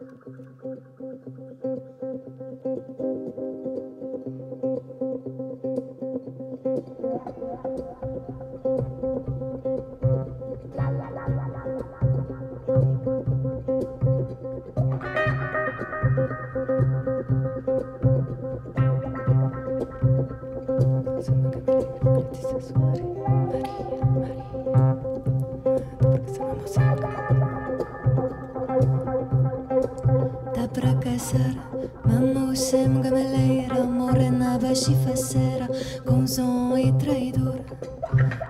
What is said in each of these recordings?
Thank you. passar Mamuxem gameleira Morena baixa e Com som e traidor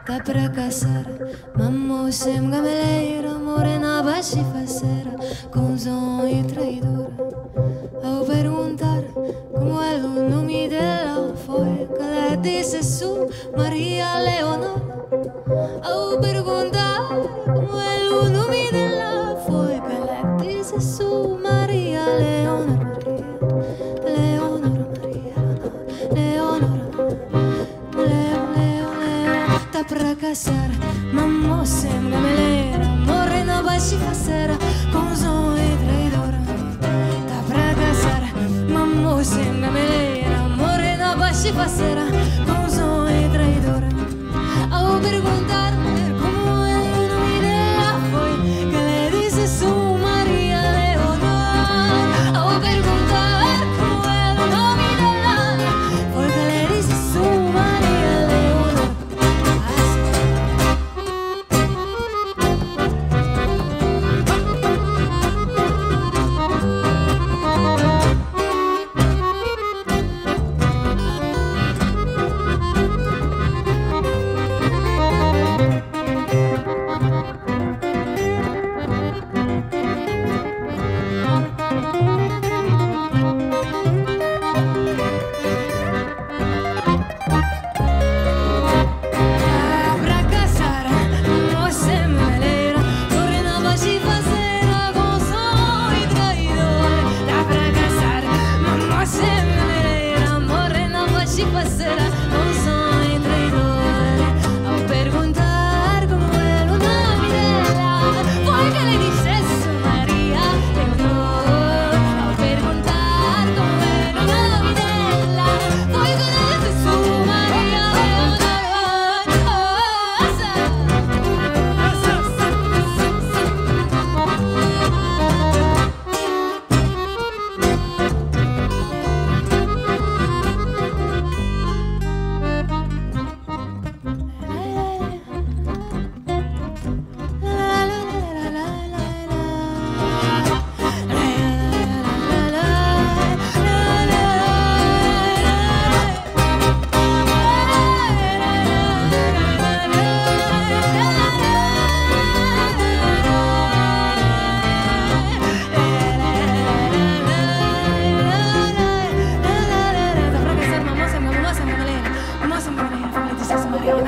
Tá pra caçar. Mamuxem gameleira Morena baixa e Com som e traidor Ao perguntar Como é o nome dela foi Que ela disse su Maria Leonor. Ao perguntar Como é o nome dela foi Que ela disse su Maria Leonor. casar, mamma sembra melera, morena baixi facera, com zon e traidor. Tá pra casar, mamma sembra melera, morena baixi facera, com zon e traidor. Ao perguntar